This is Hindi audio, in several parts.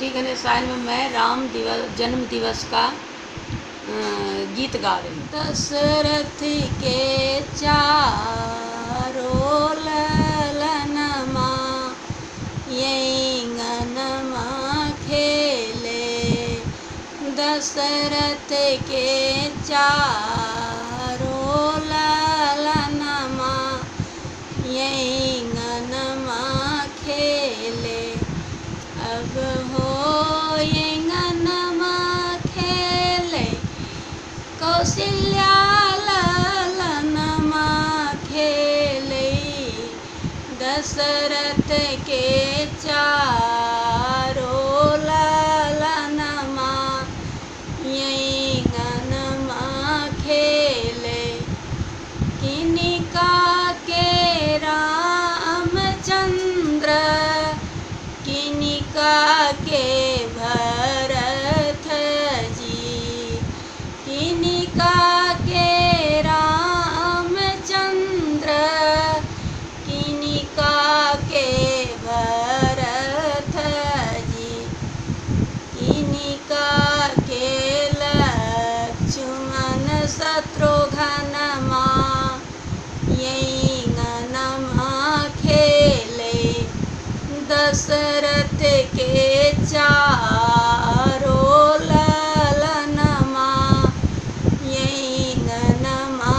श्री गणेशाय में मैं राम दिवस, जन्म दिवस का गीत गा रही हूँ। दशरथ के चारो दशरथ के चारो ललनमा यंगनमा खेले। अब दशरथ के दशरथ के चारो ललनमा यंगनमा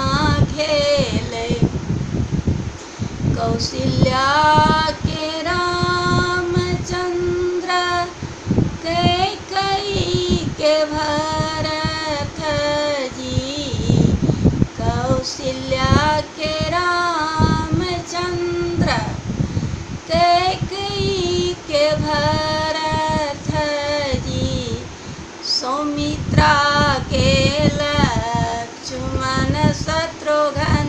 खेल। कौशल्या के रामचंद्र के कई के भरत जी। कौशल्या के रामचंद्र के के भरत जी सौमित्रा के लक्ष्मण शत्रुघ्नमा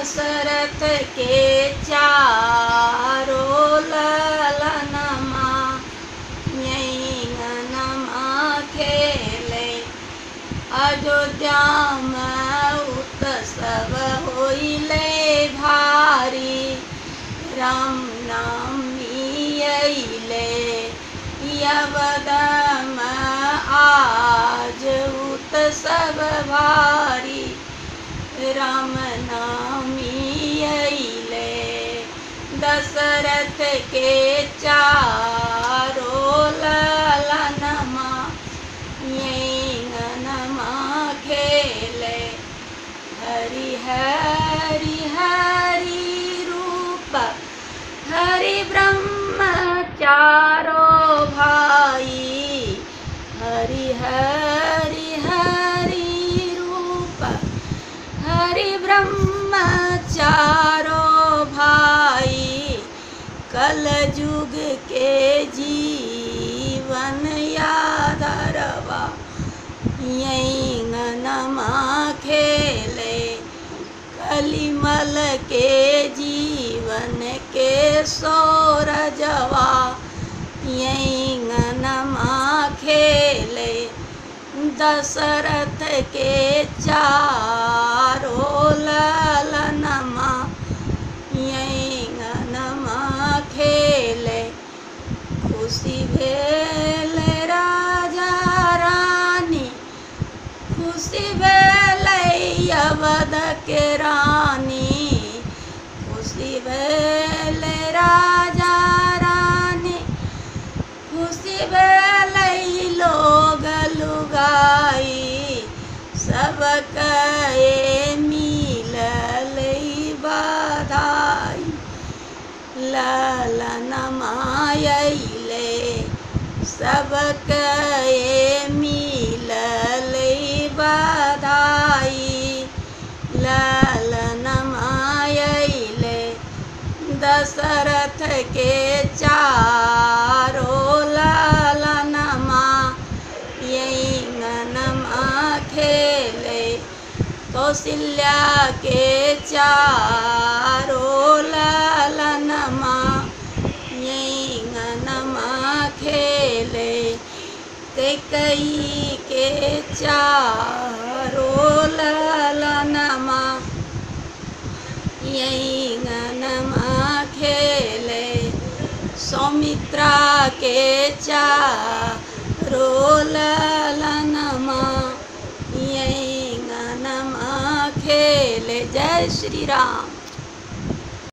दशरथ के चारो ललनमा यंगनमा खेले। अयोध्या में उत्सव भारी, राम नाम अइले यवदम आज उत्सव भारी, राम नामी दशरथ के चारो ललनमा यंगनमा खेले। हरि हरि हरि रूप, हरि ब्रह्म चारो भाई। हरि हरि हरि रूप, हरि ब्रह्म चारो युग के जीवन यादरवा यंगनमा खेले कलिमल के जीवन के सौरजवा यंगनमा खेले दशरथ के चारो खुशी भेल राजा रानी। खुशी भेल अवध के रानी। खुशी भेल राजा रानी। खुशी भेल लोग लुगाई। सब कए मिलल बधाई। ललन कौशल्या के चारो ललनमा यंगनमा खेले। कई के चारो ललनमा यंगनमा खेले। सौमित्रा के चारो ललनमा खेले जय श्री राम।